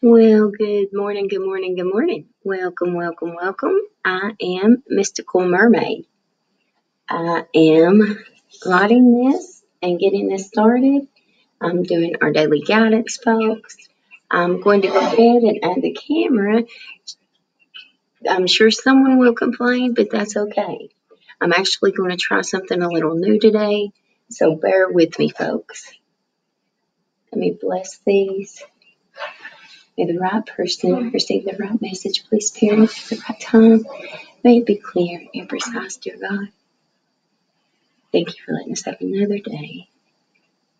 Well, good morning, good morning, good morning. Welcome, welcome, welcome. I am Mystical Mermaid. I am lighting this and getting this started. I'm doing our daily guidance, folks. I'm going to go ahead and add the camera. I'm sure someone will complain, but that's okay. I'm actually going to try something a little new today, so bear with me, folks. Let me bless these. May the right person receive the right message, please, Spirit, at the right time. May it be clear and precise, dear God. Thank you for letting us have another day.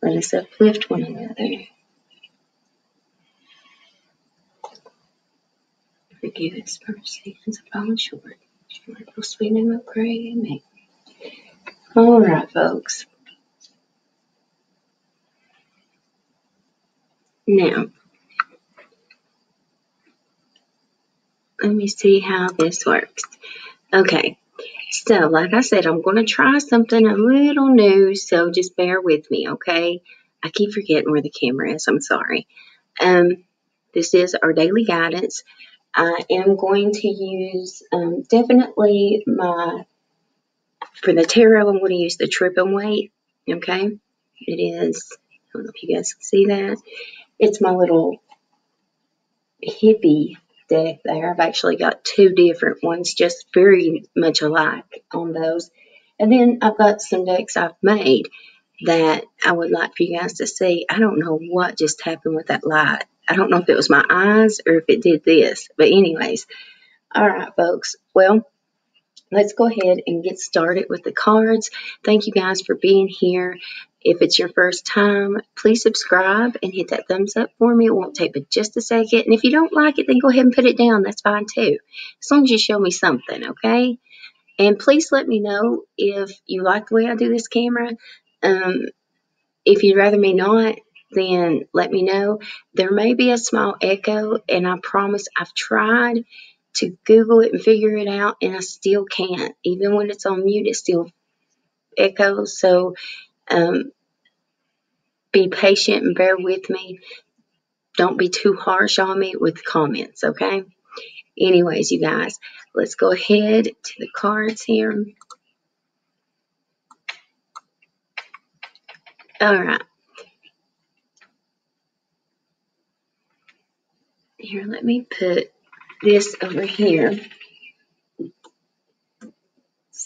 Let us uplift one another. Forgive us for our sins of fallen short. Your sweet name I pray, amen. All right, folks. Now, let me see how this works. Okay, so like I said, I'm going to try something a little new, so just bear with me, okay? I keep forgetting where the camera is. I'm sorry. Um, this is our daily guidance. I am going to use um, definitely my, for the tarot, I'm going to use the tripping weight, okay? It is, I don't know if you guys can see that. It's my little hippie deck there. I've actually got two different ones, just very much alike on those. And then I've got some decks I've made that I would like for you guys to see. I don't know what just happened with that light. I don't know if it was my eyes or if it did this. But anyways, all right, folks. Well, let's go ahead and get started with the cards. Thank you guys for being here. If it's your first time, please subscribe and hit that thumbs up for me. It won't take but just a second. And if you don't like it, then go ahead and put it down. That's fine too. As long as you show me something, okay? And please let me know if you like the way I do this camera. Um, if you'd rather me not, then let me know. There may be a small echo, and I promise I've tried to Google it and figure it out, and I still can't. Even when it's on mute, it still echoes. So um, be patient and bear with me. Don't be too harsh on me with comments, okay? Anyways, you guys, let's go ahead to the cards here. All right. Here, let me put this over here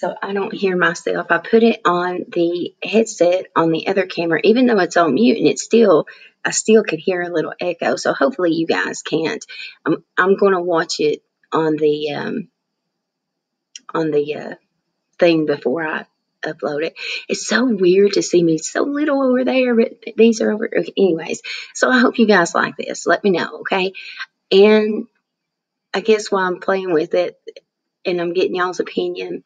so I don't hear myself. I put it on the headset on the other camera, even though it's on mute, and it's still, I still could hear a little echo. So hopefully you guys can't. I'm, I'm going to watch it on the, um, on the uh, thing before I upload it. It's so weird to see me so little over there, but these are over. Okay, anyways, so I hope you guys like this. Let me know, okay? And I guess while I'm playing with it and I'm getting y'all's opinion,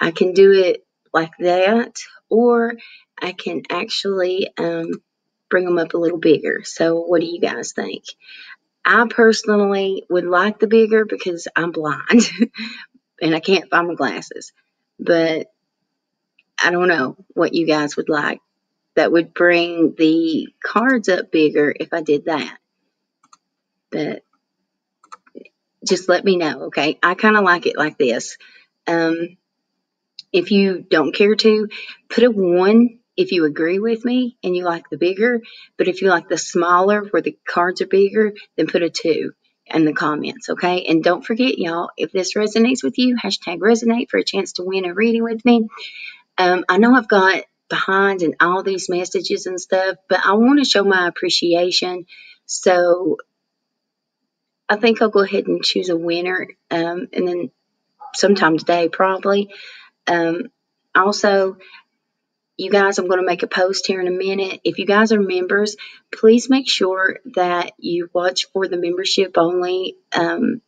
I can do it like that, or I can actually um, bring them up a little bigger. So, what do you guys think? I personally would like the bigger because I'm blind and I can't find my glasses. But I don't know what you guys would like. That would bring the cards up bigger if I did that. But just let me know, okay? I kind of like it like this. Um, if you don't care to, put a one if you agree with me and you like the bigger. But if you like the smaller where the cards are bigger, then put a two in the comments, okay? And don't forget, y'all, if this resonates with you, hashtag resonate for a chance to win a reading with me. Um, I know I've got behind and all these messages and stuff, but I want to show my appreciation. So I think I'll go ahead and choose a winner um, and then sometime today, probably. Um, also, you guys, I'm going to make a post here in a minute. If you guys are members, please make sure that you watch for the membership only um,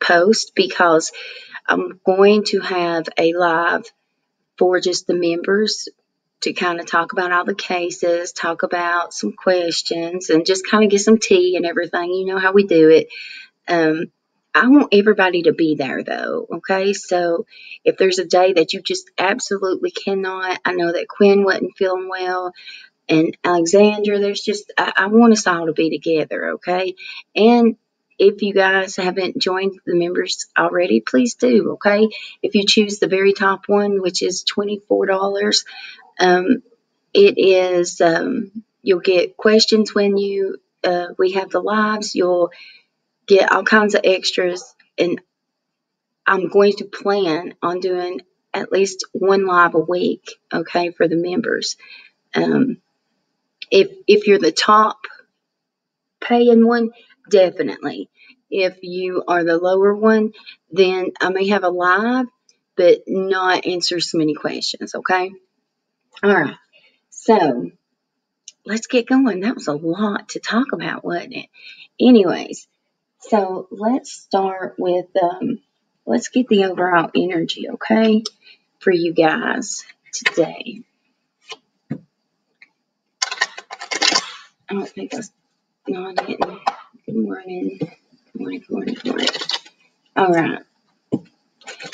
post because I'm going to have a live for just the members to kind of talk about all the cases, talk about some questions, and just kind of get some tea and everything. You know how we do it. Um, I want everybody to be there though, okay? So if there's a day that you just absolutely cannot, I know that Quinn wasn't feeling well. and Alexandra. There's just, I, I want us all to be together, okay? And if you guys haven't joined the members already, please do, okay? If you choose the very top one, which is $24, um, it is, um, you'll get questions when you, uh, we have the lives. You'll get all kinds of extras. And I'm going to plan on doing at least one live a week, okay, for the members. Um, if if you're the top paying one, definitely. If you are the lower one, then I may have a live, but not answer so many questions, okay? All right. So let's get going. That was a lot to talk about, wasn't it? Anyways, so let's start with um, let's get the overall energy, okay, for you guys today. I don't think I was, no, I didn't. Good morning. Good morning, good morning, good morning. All right.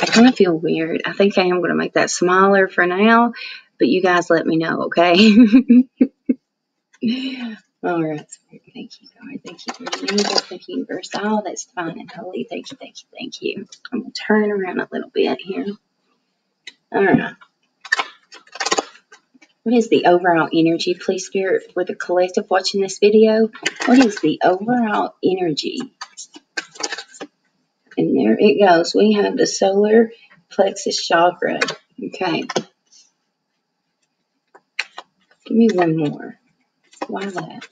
I kind of feel weird. I think I am going to make that smaller for now, but you guys let me know, okay? All right. Thank you, God. Thank you for the angel. Thank. All oh, that's fine and holy. Thank you, thank you, thank you. I'm going to turn around a little bit here. All right. What is the overall energy, please, Spirit, for the collective watching this video? What is the overall energy? And there it goes. We have the solar plexus chakra. Okay. Give me one more. Why that?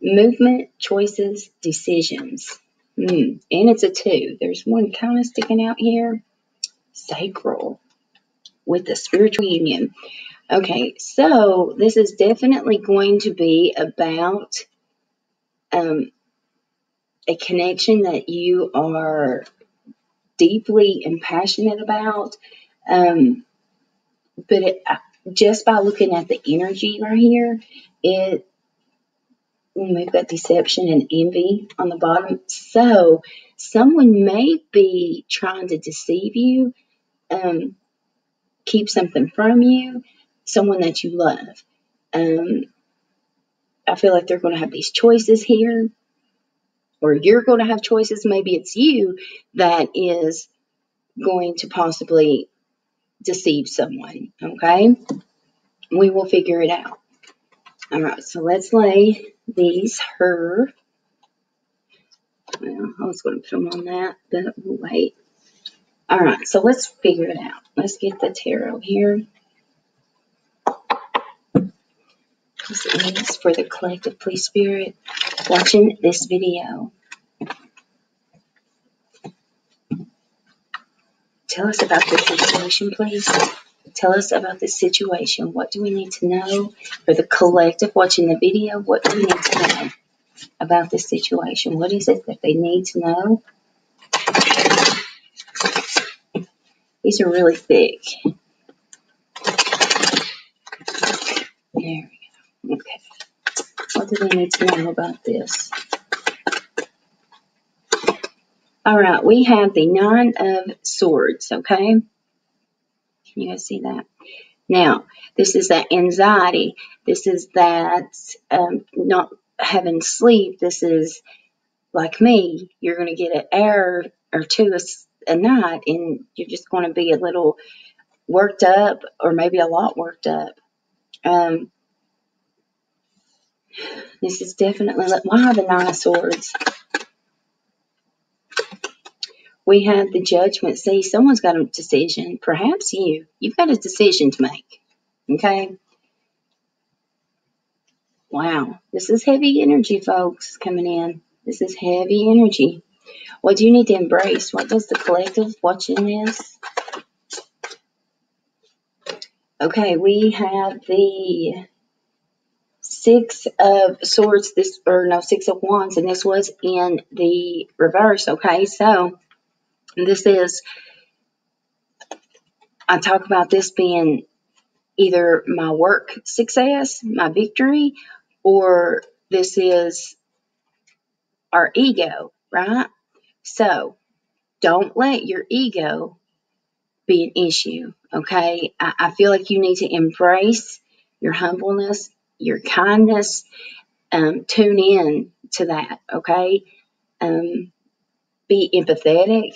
Movement, choices, decisions. Mm. And it's a two. There's one kind of sticking out here. Sacral with the spiritual union. Okay, so this is definitely going to be about um, a connection that you are deeply and passionate about. Um, but it, just by looking at the energy right here, it we've got deception and envy on the bottom. So someone may be trying to deceive you. Um, keep something from you, someone that you love. Um, I feel like they're going to have these choices here, or you're going to have choices. Maybe it's you that is going to possibly deceive someone. Okay, we will figure it out. All right, so let's lay these her. Well, I was going to put them on that, but we'll wait. All right, so let's figure it out. Let's get the tarot here. This is for the collective police spirit watching this video. Tell us about this situation, please. Tell us about this situation. What do we need to know? For the collective watching the video, what do we need to know about this situation? What is it that they need to know? These are really thick. There we go. Okay. What do they need to know about this? All right, we have the Nine of Swords, okay? Can you guys see that? Now, this is that anxiety. This is that um, not having sleep. This is like me. You're going to get an hour or two a night and you're just going to be a little worked up or maybe a lot worked up. Um, this is definitely, why the Nine of Swords? We have the judgment. See, someone's got a decision. Perhaps you. You've got a decision to make. Okay? Wow. This is heavy energy, folks, coming in. This is heavy energy. What do you need to embrace? What does the collective watching this? Okay, we have the six of swords, this or no, six of wands, and this was in the reverse. Okay, so this is I talk about this being either my work success, my victory, or this is our ego, right? So don't let your ego be an issue. Okay. I, I feel like you need to embrace your humbleness, your kindness, um, tune in to that. Okay. Um, be empathetic.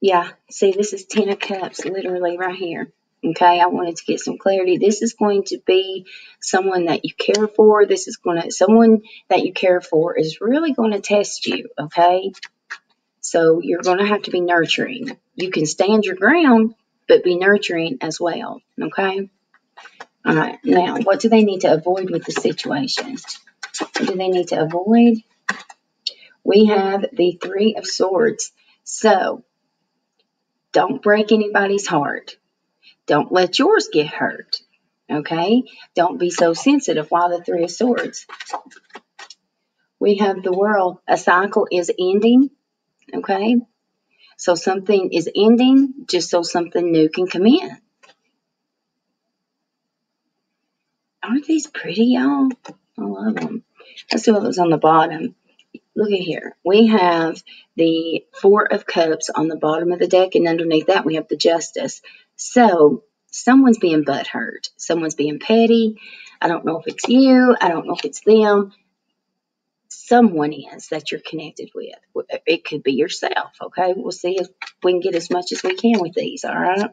Yeah. See, this is 10 of cups literally right here. Okay, I wanted to get some clarity. This is going to be someone that you care for. This is going to, someone that you care for is really going to test you. Okay, so you're going to have to be nurturing. You can stand your ground, but be nurturing as well. Okay, all right, now what do they need to avoid with the situation? What do they need to avoid? We have the Three of Swords. So, don't break anybody's heart. Don't let yours get hurt. Okay? Don't be so sensitive while the Three of Swords. We have the world. A cycle is ending. Okay? So something is ending just so something new can come in. Aren't these pretty, y'all? I love them. Let's see what was on the bottom. Look at here. We have the Four of Cups on the bottom of the deck, and underneath that we have the Justice. So someone's being butthurt. Someone's being petty. I don't know if it's you. I don't know if it's them. Someone is that you're connected with. It could be yourself. Okay. We'll see if we can get as much as we can with these. All right.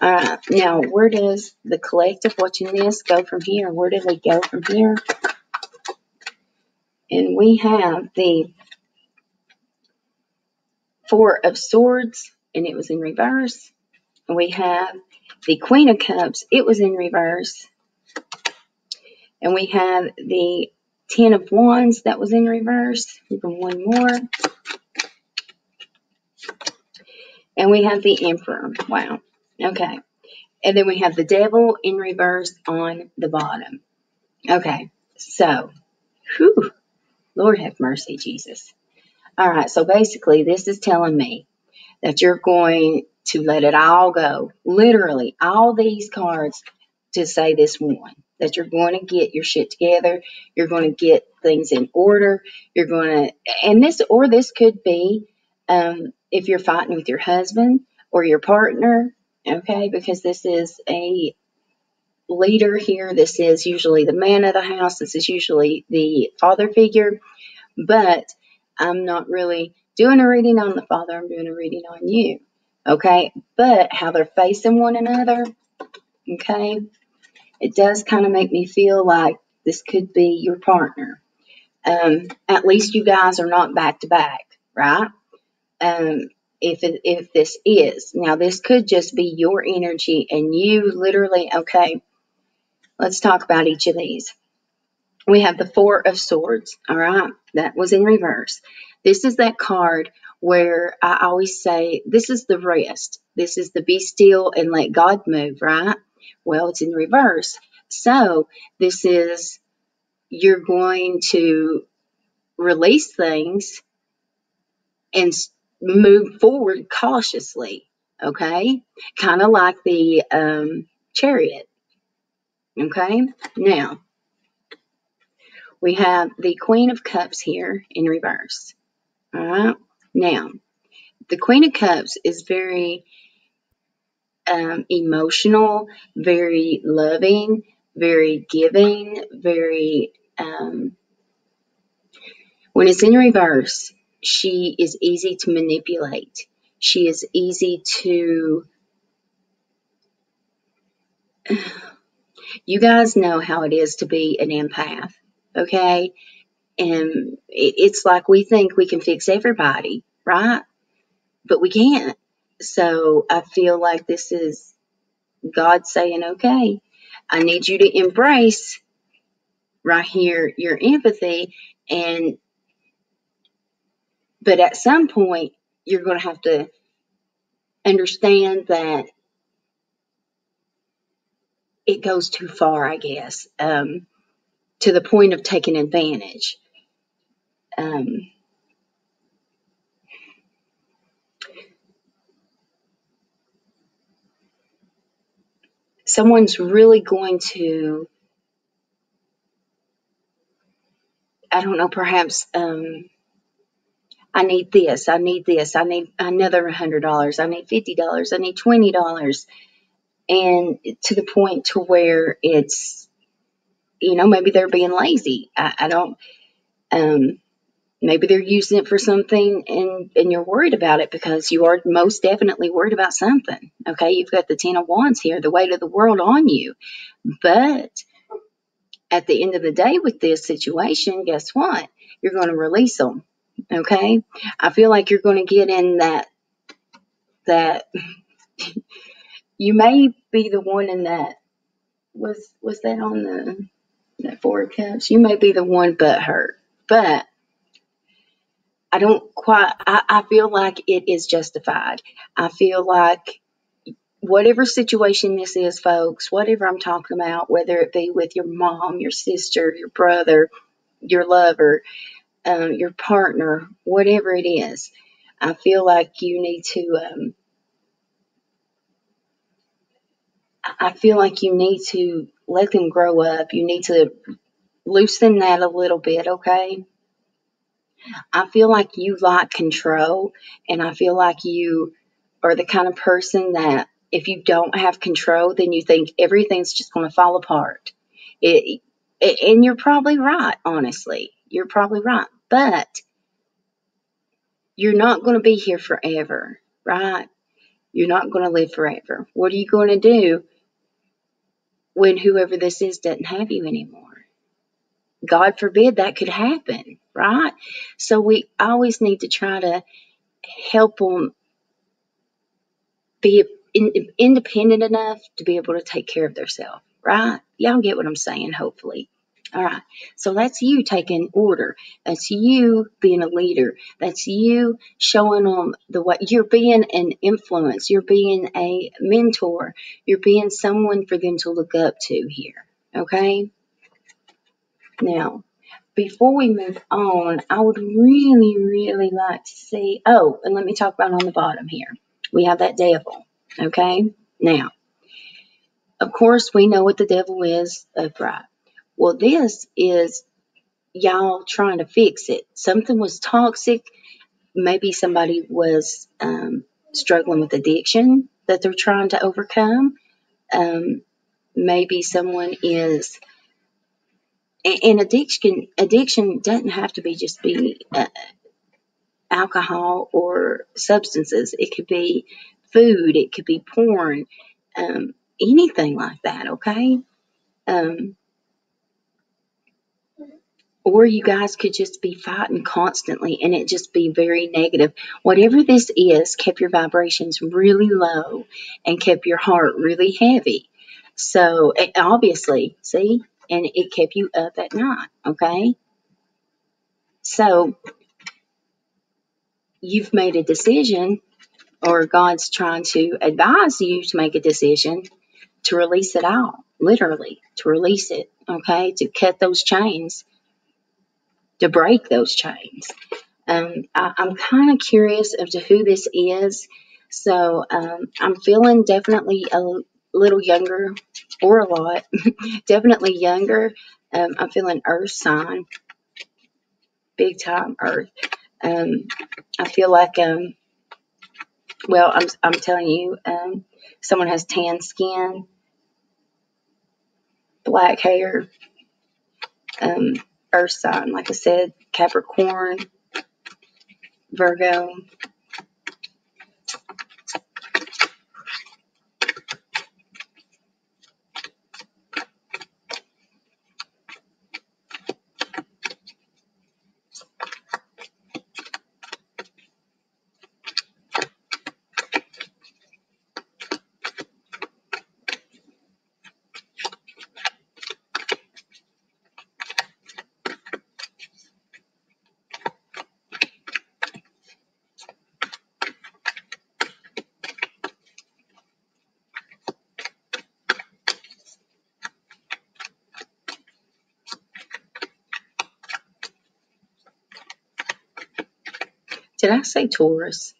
All right. Now, where does the collective watching this go from here? Where do we go from here? And we have the Four of Swords, and it was in reverse And we have the Queen of Cups. It was in reverse. And we have the Ten of Wands that was in reverse. Even one more. And we have the Emperor. Wow. Okay. And then we have the Devil in reverse on the bottom. Okay. So, whew, Lord have mercy, Jesus. All right. So basically, this is telling me that you're going to let it all go. Literally, all these cards to say this one that you're going to get your shit together, you're going to get things in order, you're going to, and this, or this could be um, if you're fighting with your husband or your partner, okay, because this is a leader here. This is usually the man of the house. This is usually the father figure, but I'm not really doing a reading on the father. I'm doing a reading on you. Okay. But how they're facing one another. Okay. It does kind of make me feel like this could be your partner. Um, at least you guys are not back to back, right? Um, if it, if this is now, this could just be your energy and you literally. Okay, let's talk about each of these. We have the Four of Swords. All right, that was in reverse. This is that card where I always say, this is the rest. This is the be still and let God move, right? Well, it's in reverse. So this is, you're going to release things and move forward cautiously. Okay. Kind of like the um, chariot. Okay. Now, we have the Queen of Cups here in reverse. All right. Now, the Queen of Cups is very um, emotional, very loving, very giving, very. Um, when it's in reverse, she is easy to manipulate. She is easy to. You guys know how it is to be an empath, okay? And it's like we think we can fix everybody, right? But we can't. So I feel like this is God saying, okay, I need you to embrace right here your empathy and but at some point you're going to have to understand that it goes too far i guess um, to the point of taking advantage um, someone's really going to, I don't know, perhaps um, I need this, I need this, I need another $100, I need $50, I need $20. And to the point to where it's, you know, maybe they're being lazy. I, I don't, um, maybe they're using it for something and, and you're worried about it because you are most definitely worried about something. Okay. You've got the 10 of wands here, the weight of the world on you. But at the end of the day with this situation, guess what? You're going to release them. Okay. I feel like you're going to get in that, that you may be the one in that. Was, was that on the, that four of cups? You may be the one but hurt, but I don't quite, I, I feel like it is justified. I feel like whatever situation this is, folks, whatever I'm talking about, whether it be with your mom, your sister, your brother, your lover, um, your partner, whatever it is, I feel like you need to. Um, I feel like you need to let them grow up. You need to loosen that a little bit, okay? I feel like you like control, and I feel like you are the kind of person that if you don't have control, then you think everything's just going to fall apart. It, it, and you're probably right, honestly. You're probably right. But you're not going to be here forever, right? You're not going to live forever. What are you going to do when whoever this is doesn't have you anymore? God forbid that could happen, right? So we always need to try to help them be in, independent enough to be able to take care of themselves, right? Y'all get what I'm saying, hopefully. All right. So that's you taking order. That's you being a leader. That's you showing them the way you're being an influence. You're being a mentor. You're being someone for them to look up to here. Okay. Now, before we move on, I would really, really like to see. Oh, and let me talk about on the bottom here. We have that devil. Okay? Now, of course, we know what the devil is upright. Well, this is y'all trying to fix it. Something was toxic. Maybe somebody was um, struggling with addiction that they're trying to overcome. Um, maybe someone is. And addiction, addiction doesn't have to be just be uh, alcohol or substances. It could be food, it could be porn, um, anything like that, okay? Um, or you guys could just be fighting constantly and it just be very negative. Whatever this is, kept your vibrations really low and kept your heart really heavy. So, eh, obviously, see, and it kept you up at night, okay? So, you've made a decision or God's trying to advise you to make a decision to release it all, literally, to release it, okay, to cut those chains, to break those chains. Um, I, am kind of curious as to who this is. So um, I'm feeling definitely a little younger, or a lot, definitely younger. Um, I'm feeling earth sign, big time earth. Um, I feel like um, well, I'm, I'm telling you, um, someone has tan skin, black hair, um, earth sign, like I said, Capricorn, Virgo, Did I say Taurus?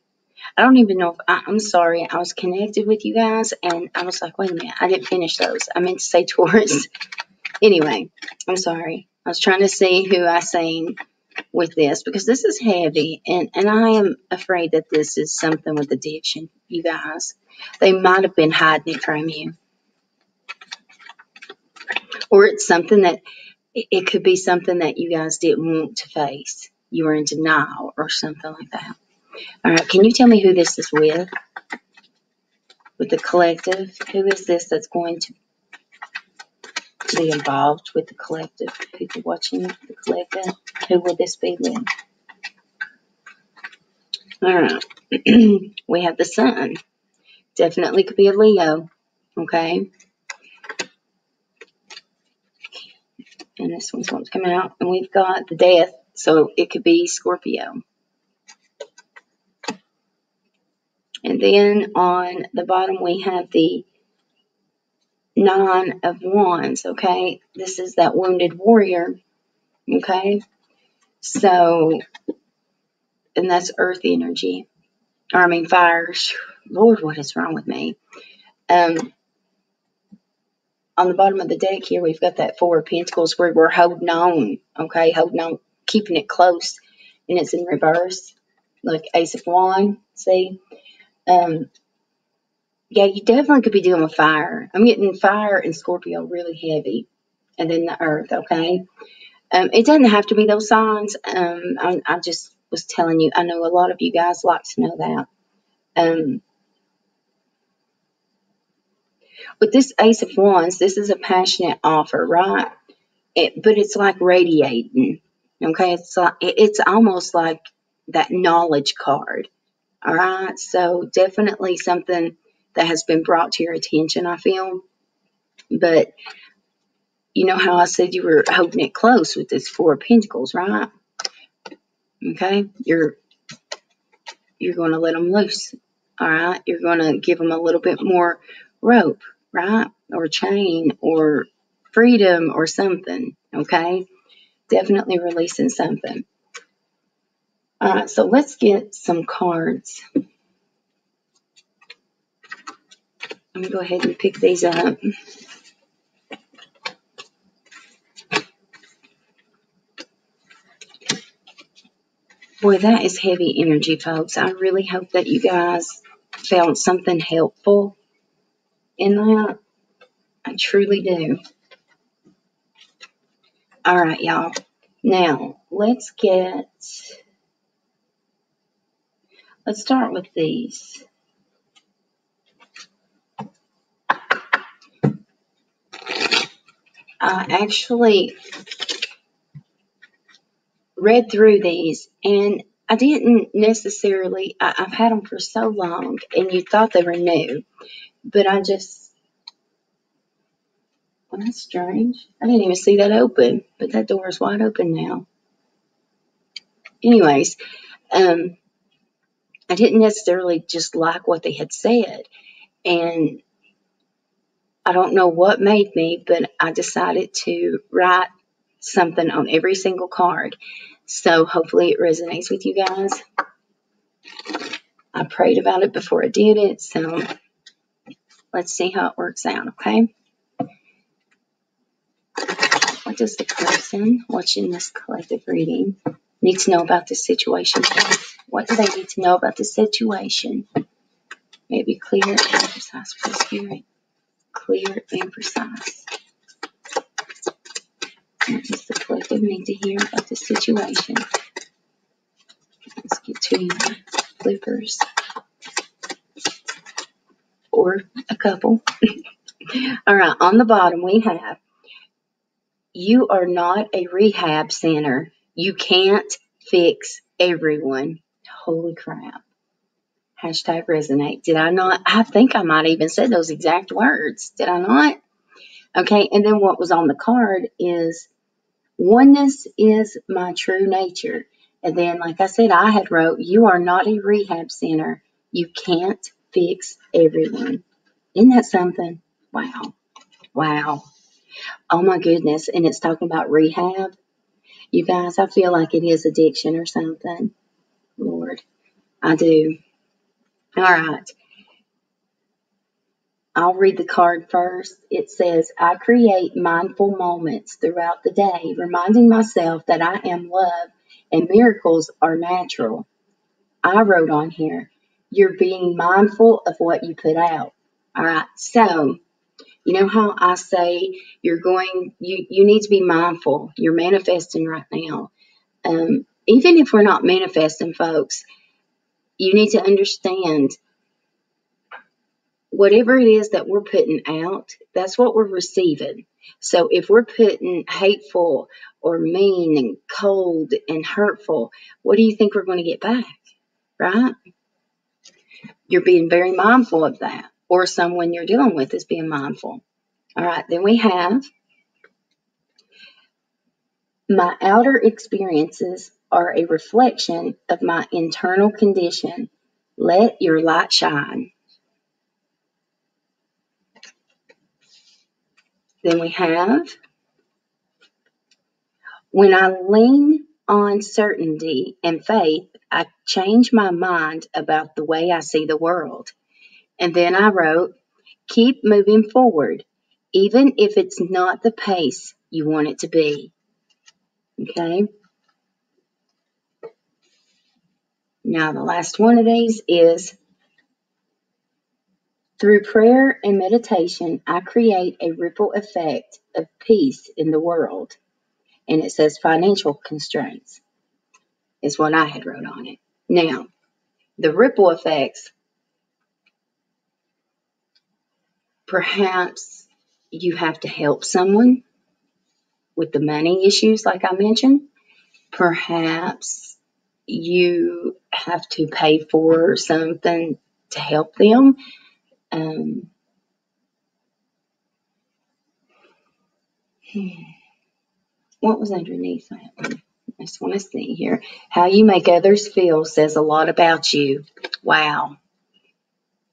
I don't even know if I, am sorry. I was connected with you guys and I was like, wait a minute, I didn't finish those. I meant to say Taurus. anyway, I'm sorry. I was trying to see who I seen with this because this is heavy and, and I am afraid that this is something with addiction, you guys. They might have been hiding it from you. Or it's something that it could be something that you guys didn't want to face. You were in denial or something like that. All right, can you tell me who this is with? With the collective? Who is this that's going to be involved with the collective? People watching the collective? Who will this be with? All right, we have the sun. Definitely could be a Leo, okay? And this one's going to come out. And we've got the death, so it could be Scorpio. And then on the bottom we have the nine of wands, okay? This is that wounded warrior, okay? So, and that's earth energy. Or, I mean, fire. Lord, what is wrong with me? Um, on the bottom of the deck here, we've got that Four of Pentacles where we're holding on, okay? Holding on, keeping it close, and it's in reverse, like Ace of Wand, see? Um, yeah, you definitely could be dealing with fire. I'm getting fire and Scorpio really heavy, and then the Earth, okay? Um, it doesn't have to be those signs. Um, I, I just was telling you, I know a lot of you guys like to know that. Um, with this Ace of Wands, this is a passionate offer, right? It, but it's like radiating. Okay, it's uh, like it's almost like that knowledge card. All right, so definitely something that has been brought to your attention. I feel, but you know how I said you were holding it close with this Four of Pentacles, right? Okay, you're you're going to let them loose. All right, you're going to give them a little bit more rope right? Or chain or freedom or something, okay? Definitely releasing something. All right, so let's get some cards. Let me go ahead and pick these up. Boy, that is heavy energy, folks. I really hope that you guys found something helpful in that. I truly do. All right, y'all. Now, let's get, let's start with these. I actually read through these and I didn't necessarily, I, have had them for so long and you thought they were new. But I just, well, that's strange. I didn't even see that open, but that door is wide open now. Anyways, um, I didn't necessarily just like what they had said. And I don't know what made me, but I decided to write something on every single card. So hopefully it resonates with you guys. I prayed about it before I did it, so Let's see how it works out, okay? What does the person watching this collective reading need to know about this situation? What do they need to know about the situation? Maybe clear and precise for the spirit. Clear and precise. What does the collective need to hear about the situation? Let's get two flippers or a couple. All right, on the bottom we have you are not a rehab center. You can't fix everyone. Holy crap. Hashtag resonate. Did I not? I think I might even said those exact words. Did I not? Okay, and then what was on the card is oneness is my true nature. And then, like I said, I had wrote, you are not a rehab center. You can't fix everyone. Isn't that something? Wow. Wow. Oh my goodness. And it's talking about rehab. You guys, I feel like it is addiction or something. Lord, I do. All right. I'll read the card first. It says, I create mindful moments throughout the day, reminding myself that I am love and miracles are natural. I wrote on here, you're being mindful of what you put out. All right. So, you know how I say you're going, you, you need to be mindful. You're manifesting right now. Um, even if we're not manifesting, folks, you need to understand whatever it is that we're putting out, that's what we're receiving. So if we're putting hateful or mean and cold and hurtful, what do you think we're going to get back? Right? You're being very mindful of that, or someone you're dealing with is being mindful. All right, then we have my outer experiences are a reflection of my internal condition. Let your light shine. Then we have when I lean on certainty and faith, I change my mind about the way I see the world. And then I wrote, keep moving forward, even if it's not the pace you want it to be. Okay? Now, the last one of these is through prayer and meditation, I create a ripple effect of peace in the world. And it says financial constraints is what I had wrote on it. Now, the ripple effects, perhaps you have to help someone with the money issues, like I mentioned. Perhaps you have to pay for something to help them. Um, hmm. what was underneath that one? I just want to see here. How you make others feel says a lot about you. Wow.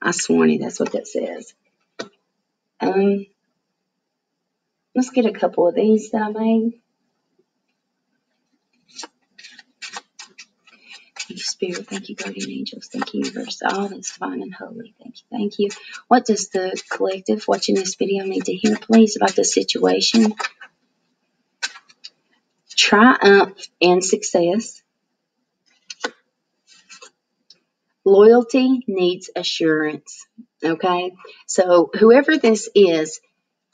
I sworn you that's what that says. Um, let's get a couple of these that I made. Thank you, Spirit. Thank you, Guardian Angels. Thank you, Universe. All that's fine and holy. Thank you. Thank you. What does the collective watching this video need to hear, please, about the situation? Triumph and success. Loyalty needs assurance. Okay. So, whoever this is,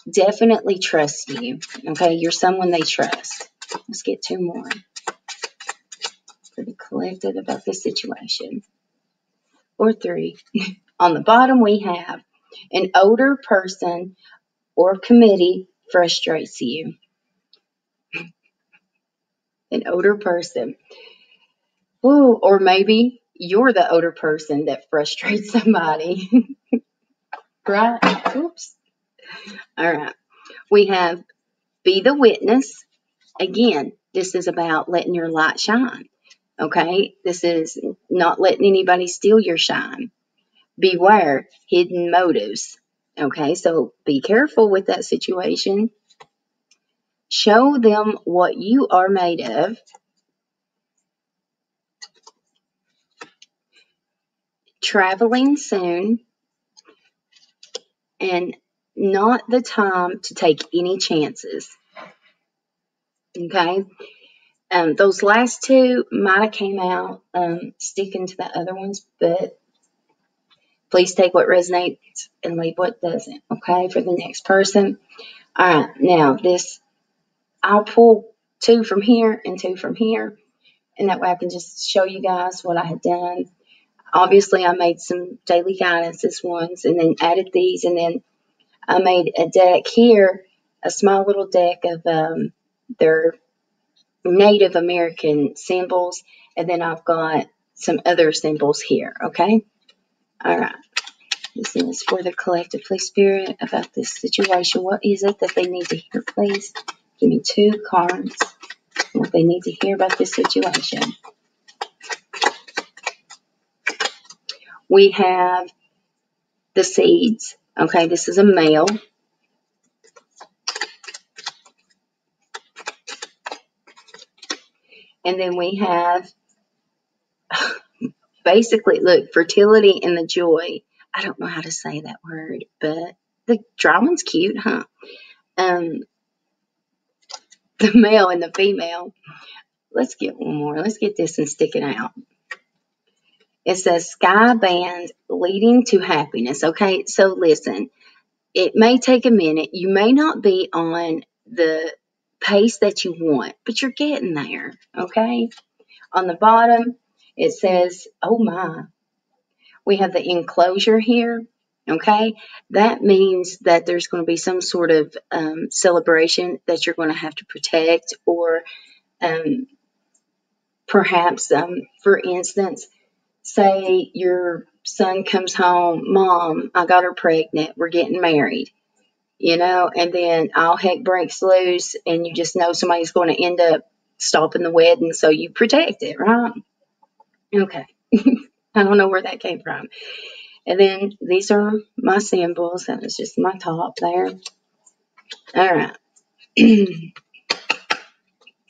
definitely trust you. Okay. You're someone they trust. Let's get two more the collected about the situation. Or three. On the bottom, we have an older person or committee frustrates you. an older person. Ooh, or maybe you're the older person that frustrates somebody. right? Oops. All right. We have be the witness. Again, this is about letting your light shine. Okay, this is not letting anybody steal your shine. Beware hidden motives. Okay, so be careful with that situation. Show them what you are made of. Traveling soon and not the time to take any chances. Okay, um, those last two might have came out um, sticking to the other ones, but please take what resonates and leave what doesn't. Okay, for the next person. All right, now this, I'll pull two from here and two from here, and that way I can just show you guys what I had done. Obviously, I made some daily guidances ones, and then added these, and then I made a deck here, a small little deck of um, their Native American symbols, and then I've got some other symbols here, okay? All right. This is for the collective, please, Spirit, about this situation. What is it that they need to hear, please? Give me two cards. What they need to hear about this situation. We have the seeds. Okay, this is a male. And then we have basically, look, fertility and the joy. I don't know how to say that word, but the drawing's cute, huh? Um, the male and the female. let's get one more. Let's get this and stick it out. It says Sky Band leading to happiness. Okay, so listen, it may take a minute. You may not be on the pace that you want, but you're getting there. Okay, on the bottom, it says, oh my, we have the enclosure here. Okay, that means that there's going to be some sort of um, celebration that you're going to have to protect, or um, perhaps, um, for instance, say your son comes home, Mom, I got her pregnant, we're getting married, you know, and then all heck breaks loose, and you just know somebody's going to end up stopping the wedding, so you protect it, right? Okay. I don't know where that came from. And then these are my symbols. That was just my top there. All right.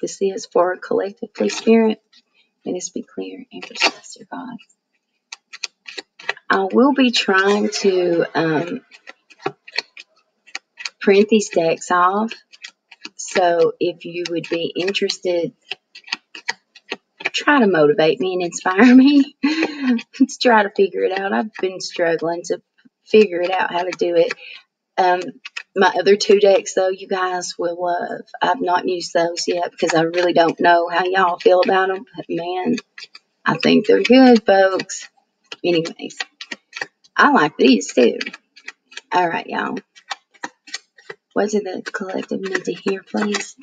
this is for collectively spirit. May this be clear and precise, dear God. I will be trying to um, print these decks off. So if you would be interested try to motivate me and inspire me Let's try to figure it out. I've been struggling to figure it out how to do it. Um, my other two decks, though, you guys will love. I've not used those yet because I really don't know how y'all feel about them. But man, I think they're good, folks. Anyways, I like these too. All right, y'all. What do the collective need to hear, please?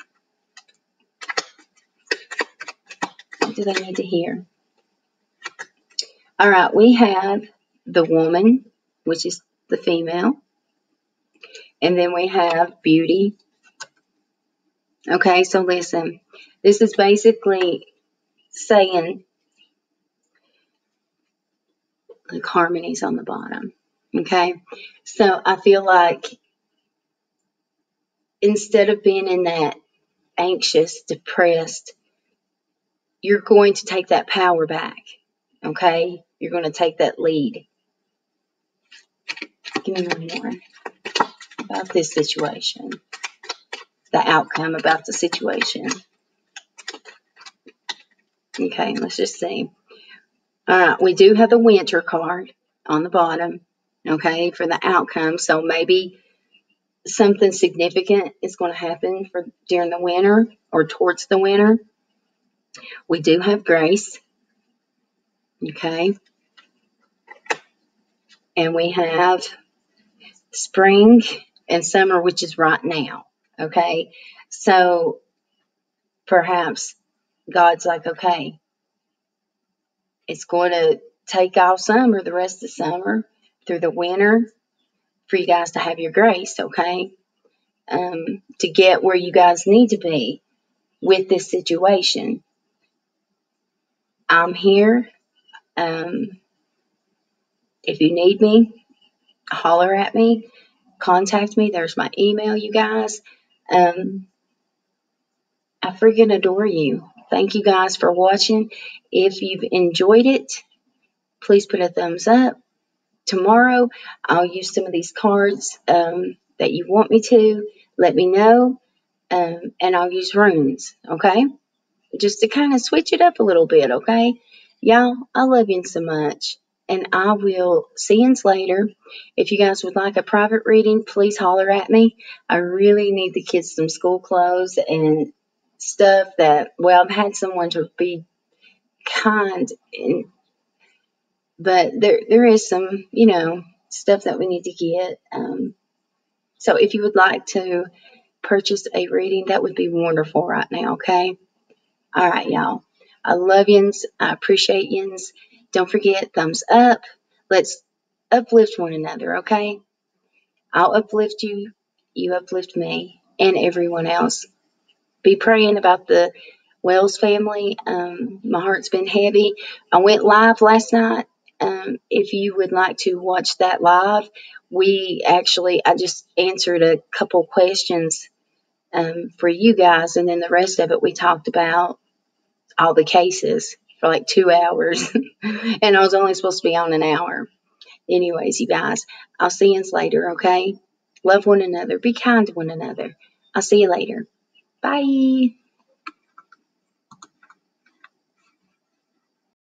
What do they need to hear? All right, we have the woman, which is the female. And then we have beauty. Okay, so listen, this is basically saying like harmonies on the bottom. Okay, so I feel like instead of being in that anxious, depressed, you're going to take that power back. Okay? You're going to take that lead. Give me one more about this situation, the outcome about the situation. Okay, let's just see. All right, we do have the winter card on the bottom, okay, for the outcome. So maybe something significant is going to happen for during the winter or towards the winter. We do have grace. Okay. And we have spring and summer, which is right now. Okay. So perhaps God's like, okay, it's going to take all summer, the rest of summer, through the winter, for you guys to have your grace, okay? Um, to get where you guys need to be with this situation. I'm here. Um, if you need me, holler at me, contact me. There's my email, you guys. Um, I freaking adore you. Thank you guys for watching. If you've enjoyed it, please put a thumbs up. Tomorrow, I'll use some of these cards um, that you want me to. Let me know. Um, and I'll use runes, okay? just to kind of switch it up a little bit, okay? Y'all, I love you so much. And I will see you later. If you guys would like a private reading, please holler at me. I really need the kids some school clothes and stuff that, well, I've had someone to be kind, and, but there there is some, you know, stuff that we need to get. Um, so if you would like to purchase a reading, that would be wonderful right now, okay? All right, y'all. I love yins. I appreciate yins. Don't forget, thumbs up. Let's uplift one another, okay? I'll uplift you. You uplift me and everyone else. Be praying about the Wells family. Um, my heart's been heavy. I went live last night. Um, if you would like to watch that live, we actually, I just answered a couple questions um, for you guys, and then the rest of it we talked about all the cases for like two hours. and I was only supposed to be on an hour. Anyways, you guys, I'll see you later, okay? Love one another. Be kind to one another. I'll see you later. Bye.